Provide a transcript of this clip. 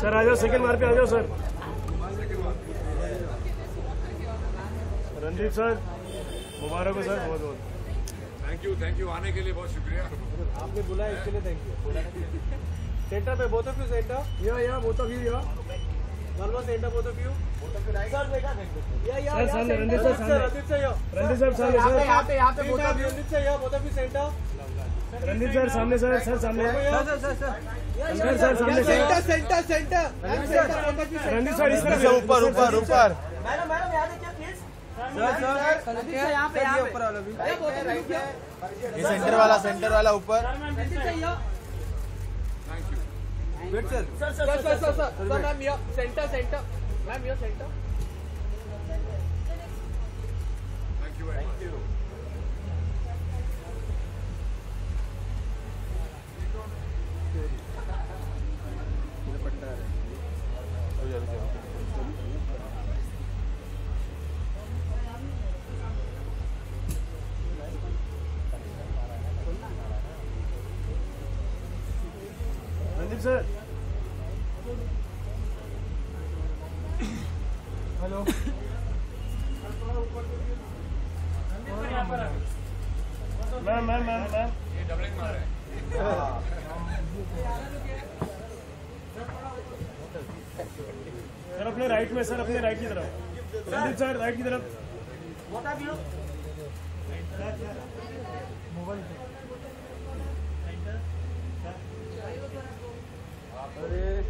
Sir, आ जाओ second मार पे आ जाओ, सर। रणदीप सर, मुबारक हो, सर बहुत बहुत थैंक यू थैंक यू आने के लिए बहुत शुक्रिया। आपने बुलाया इसके लिए थैंक यू सेंटर पे बोथ ऑफ़ यू सेंटर या या बोथ ऑफ़ यू या one centre both of you sir सामने रणदीप सर सामने Randeep sir yo Randeep sir सामने सर यहाँ पे यहाँ पे both of you Randeep sir yo both of you centre Randeep sir सामने सर सर सामने. Sir sir sir sir sir सामने centre centre centre Randeep sir इस तरफ़ ऊपर ऊपर ऊपर. मैडम मैडम यहाँ देखिए प्लीज़ सर यहाँ पे ऊपर वाला भी ये सेंटर वाला सेंटर वाला ऊपर wait sir sir sir sir sir sir ma'am yo centre centre ma'am yo centre thank you very much Randeep sir hello ma'am ma'am ma'am ma'am ये डबलिंग मार रहे हैं सर अपने राइट में सर अपने राइट की तरफ़। सर राइट की तरफ़।